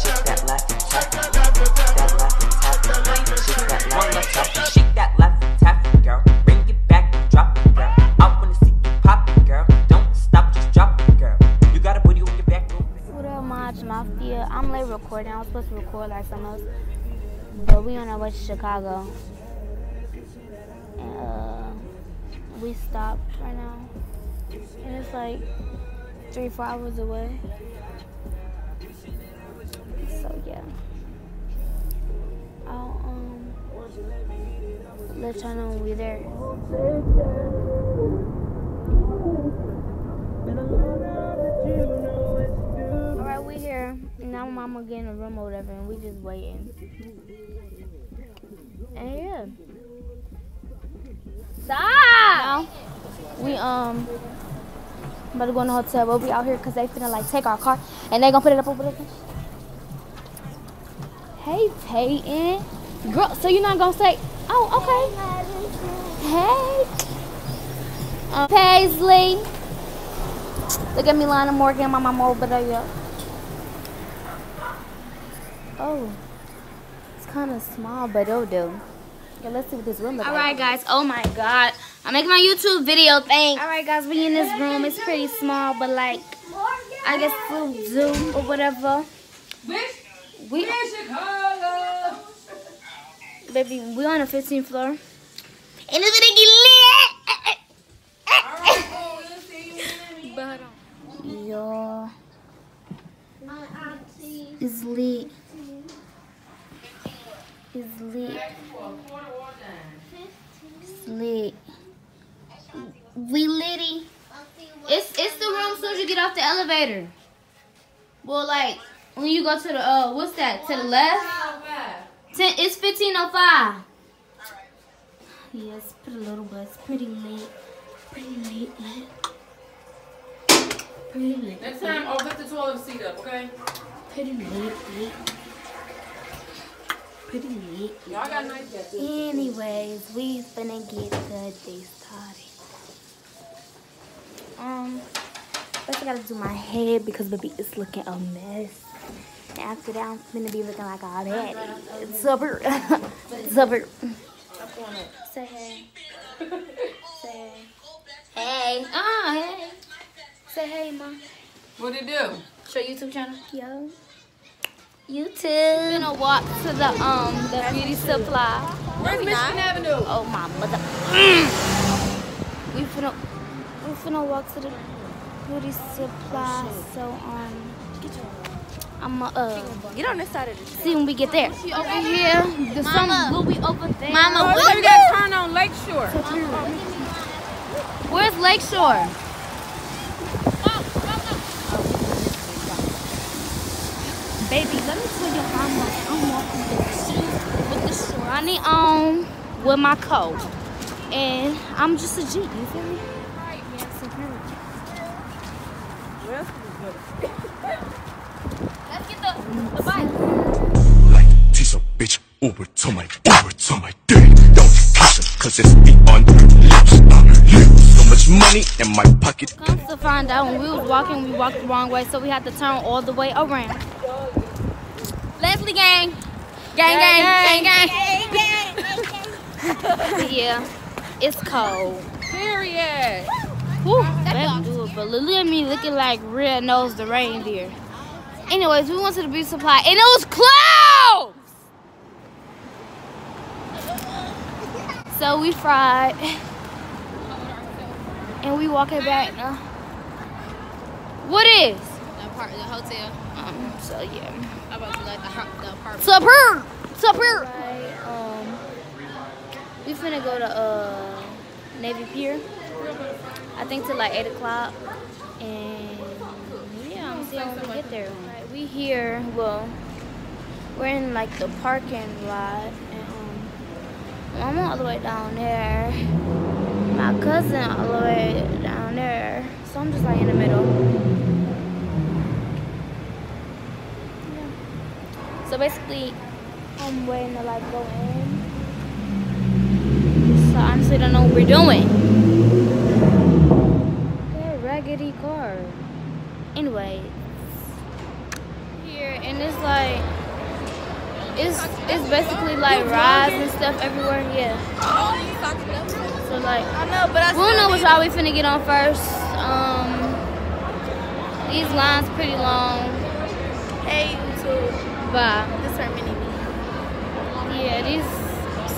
Shake that left and tap it. That left and tap. Shake that left and tap. Shake that left and tap girl. Bring it back drop it, girl. I wanna see you pop it, girl. Don't stop, just drop it, girl. You got a booty on your back. What up, Maj Mafia? I'm late recording. I was supposed to record like some else. But we on our way to Chicago. And, uh, we stopped right now. And it's like three, four hours away. So, yeah. I'll, um, let y'all know we're there. Alright, we here. Now mama getting a room or whatever, and we just waiting. And yeah. Stop! Now, we um about to go in the hotel. We'll be out here because they finna like take our car and they gonna put it up over there. Hey Peyton. Girl, so you're not gonna say, oh, okay. Hey. Um, Paisley. Look at me, Lana Morgan, my mama over there. Oh, it's kind of small, but it'll do. Okay, let's see what this room looks All like. right, guys. Oh my God, I'm making my YouTube video thing. All right, guys, we in this room. It's pretty small, but like, I guess we'll zoom or whatever. We, Chicago baby, we on the 15th floor, and it's gonna get lit. but um, yo, it's lit. It's lit. It's lit. We litty. It's it's the room as soon as you get off the elevator. Well, like when you go to the uh, what's that? To the left. Ten, it's fifteen oh five. Yes, put a little bit. It's pretty late. Pretty late. lit. Pretty lit. Next time, I'll lift the toilet seat up, okay? Pretty lit, lit. Pretty lit. Y'all got nice guesses. Anyways, we finna get the day started. Um, first I gotta do my hair because baby is looking a mess. And after that, I'm finna be looking like all that. Zubber, zubber. Say hey. Say hey. Hey. Ah, hey. Say hey, mom. What'd it do? Show YouTube channel. Yo. YouTube. Gonna walk to the um the beauty supply. Where's Michigan Avenue? Oh my mother. we finna we finna walk to the beauty supply. So um I'm uh Get on this side of the see when we get there. She over here. The sun will be over there. Mama, Oh, so you got to turn on Lakeshore. Where's Lakeshore? Baby, let me tell you how much I'm walking with the shiny on, with my coat. And I'm just a G, you feel me? A bitch over to my over to my dick. Don't kiss her, cause it's beyond her lips. Uh, lips. So much money in my pocket. Comes to find out when we was walking, we walked the wrong way, so we had to turn all the way around. Lesley gang. Gang, gang, gang, gang. But yeah, it's cold. Period. Whew, baby, do it. But Lily and me looking like Red Nose the reindeer. Anyways, we went to the beauty supply and it was closed. So we fried and we walking back now. What is? The part, the hotel. Um, so yeah. I'm about to like the, the apartment. Sup here? Sup um, we finna go to uh Navy Pier. I think till like eight o'clock, and yeah, I'm seeing when we get there. Right, we here. Well, we're in like the parking lot, I'm all the way down there. My cousin all the way down there, so I'm just like in the middle. Yeah. So basically, I'm waiting to like go in. So I honestly don't know what we're doing. That raggedy car. Anyway, here and it's like it's it's basically like rides and stuff everywhere. Yeah. So like I know, but I we don't know which ride we finna get on first. Um, these lines pretty long. Hey, YouTube. Bye. This her mini me. Yeah, these.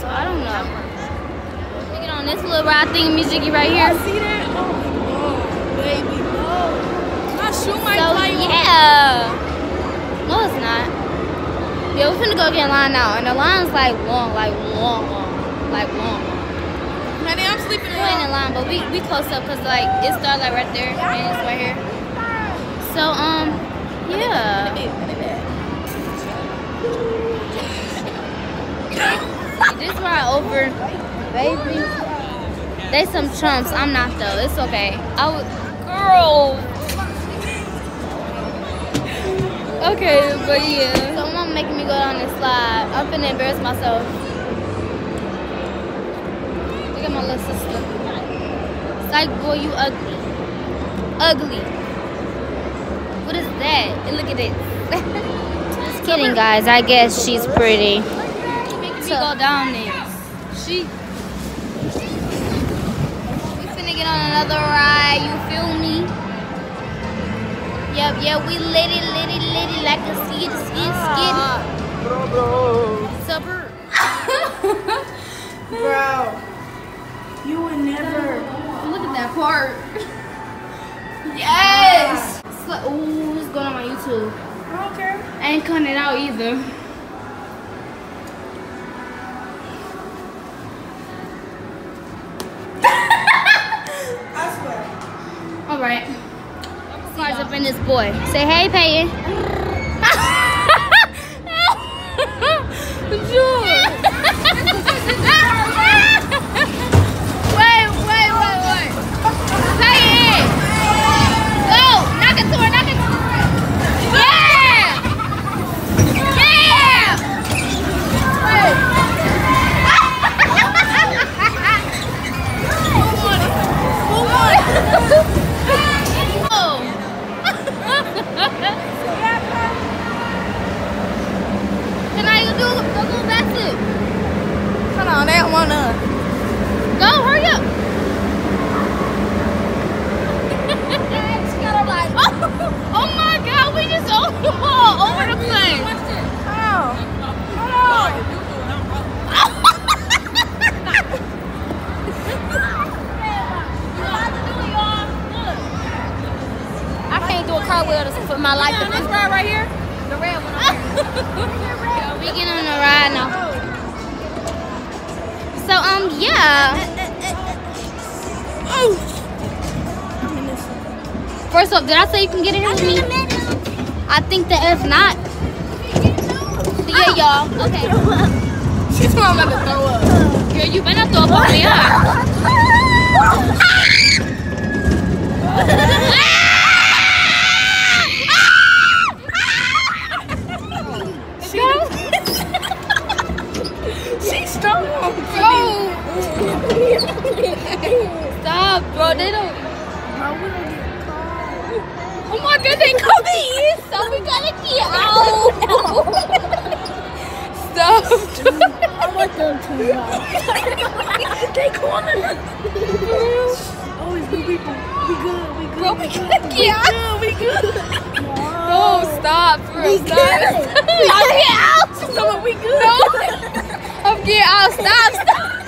So I don't know. We get on this little ride thing, music right here. See that? Oh, baby, no. My shoe might So yeah. Yeah, we're finna go get in line now, and the line's like long, like long, long, like long. Honey, I'm sleeping We in line, but we we close up cause like it starts like right there, and it's right here. So um, yeah. this ride over, baby. They some chumps. I'm not though. It's okay. I was, girl. Okay, but yeah. Making me go down this slide. I'm finna embarrass myself. Look at my little sister. Psych boy, you ugly. Ugly. What is that? And look at it. Just kidding, guys. I guess she's pretty. Making me go down there. She. We finna get on another ride. You feel me? Yep, yeah, we lit it, lit it, lit it like a skid, skid, skid. Supper. Bro, you would never. Look at that part. Yes. Ah. It's like, ooh, what's going on my YouTube? I don't care. I ain't cutting it out either. I swear. All right. Cars up in this boy. Say hey, Peyton. First off, did I say you can get in here with me? I think that if not, yeah, oh. y'all. Okay. She's gonna throw up. Girl, you better throw up on me, huh? She's strong. Bro. Stop, bro. They don't. Oh my god, they come in, so we gotta get out. Stop. I want them to They calling us. Oh, we, we, we good, we good. Bro, we gotta get out. We good. No, stop, bro. Stop. I'm getting out. So we good. No. I'm getting out. Stop, stop.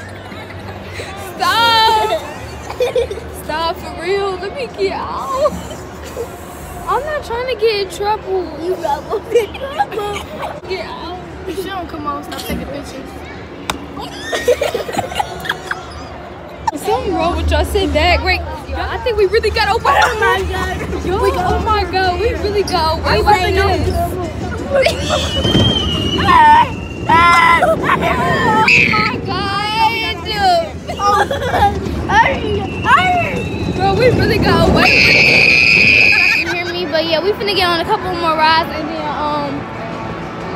Stop. Stop for real. Let me get out. I'm not trying to get in trouble. You got one big trouble. Get out. If she don't come on, stop taking pictures. Something wrong with y'all. Sit back. Wait. I think we really got away. Oh my god. Yo, oh my god, we really got away with this. Oh my god. Oh Bro, we really got away with it. You hear me? But yeah, we finna get on a couple more rides and then um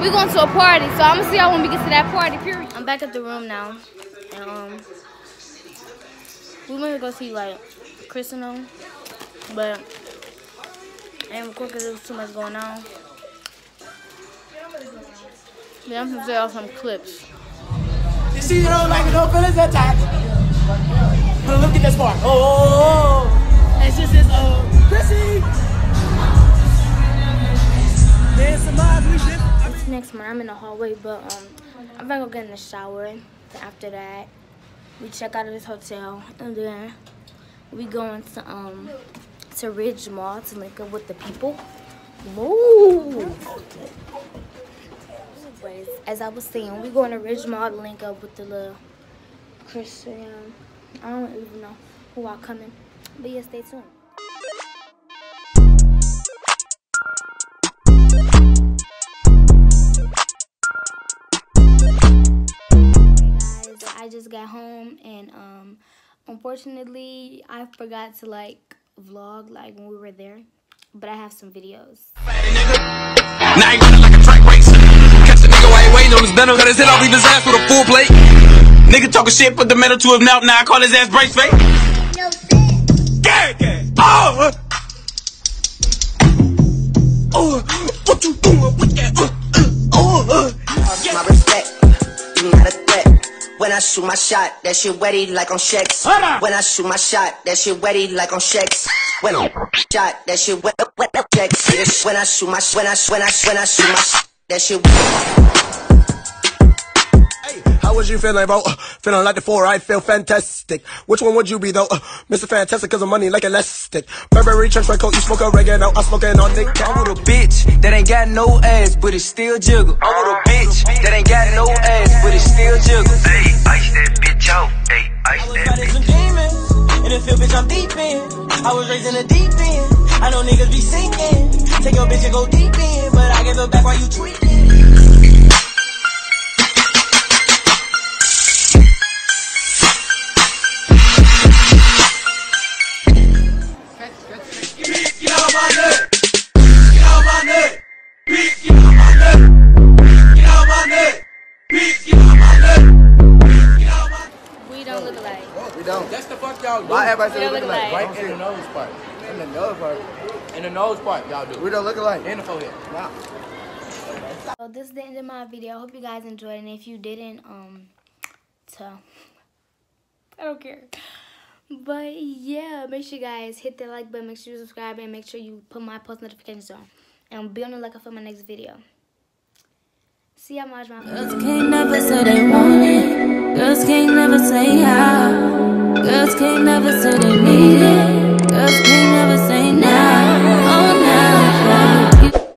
we going to a party. So I'm gonna see y'all when we get to that party. Period. I'm back at the room now, and um we went to go see like Chris and them, but I didn't record because there was too much going on. Yeah, I'm gonna say off some clips. You see, you don't like it, no feelings attached. Look at this part. Oh, oh, oh. It's just this, uh, Chrissy. Next month I'm in the hallway, but um, I'm gonna go get in the shower. After that, we check out of this hotel, and then we going to um to Ridge Mall to link up with the people. Move. As I was saying, we going to Ridge Mall to link up with the little Christian. I don't even know who are coming, but yeah, stay tuned. guys i just got home and um unfortunately i forgot to like vlog like when we were there but i have some videos Now he running like a track race. Catch a nigga while he waiting on his venom. Got his head off, leave his ass with a full plate. Nigga talking shit, put the metal to his mouth. Now I call his ass brace. Gang, gang. Oh! Oh, what you doing with that? Uh, uh, oh, uh. my respect. You not a threat. When I shoot my shot, that shit wetty like on Shex. When I shoot my shot, that shit wetty like on Shex. When I shot, that shit wet, wet, wet, Shex. When I shoot my, when I, when I, when I shoot my, that shit. How was you feeling, bro? Uh, feeling like the four, I feel fantastic. Which one would you be, though? Uh, Mr. Fantastic, cause of money like elastic. Burberry, trench coat, you smoke oregano, I'm smoking on Nick I'm with a bitch that ain't got no ass, but it still jiggle. I'm with a bitch that ain't got no ass, but it still jiggle. Hey, ice that bitch out. Hey, ice that Fighting bitch. some demons. In the field, bitch, I'm deep in. I was raised in the deep end. I know niggas be sinking. Take your bitch and go deep in, but I give it back while you tweaking. Everybody say We we look look alike? alike. Right in the nose part. In the nose part. In the nose part, y'all do. We don't look alike. In the forehead. Nah. so this is the end of my video i hope you guys enjoyed and if you didn't um so i don't care but yeah make sure you guys hit the like button make sure you subscribe and make sure you put my post notifications on and be on the lookout for my next video see how much my Girls can't never say they want it. Girls can't never say how. Girls can't never say they need it. Girls can't never say.